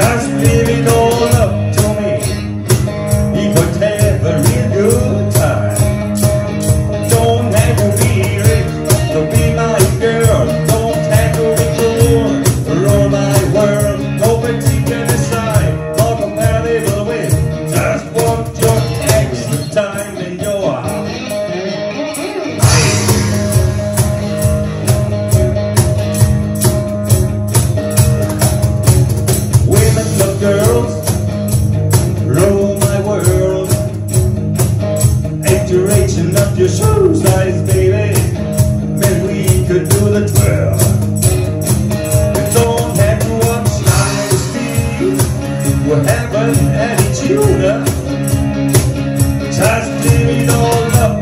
Just leave saturation up your shoe size, baby. Maybe we could do the twirl. You don't have to watch high speed. We're having attitude. Just leave it all up.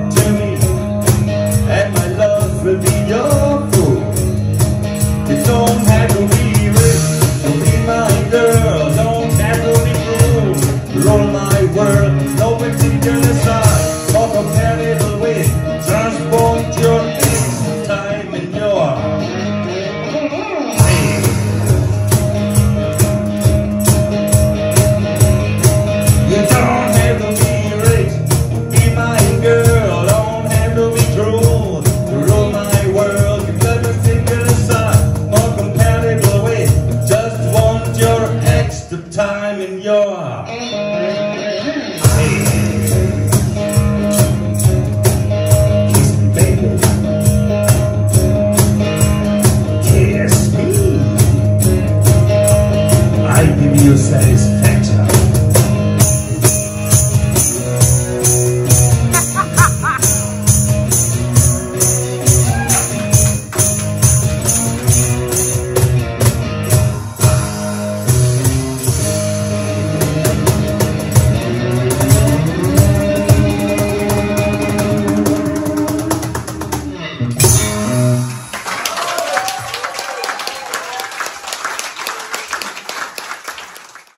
IPVU says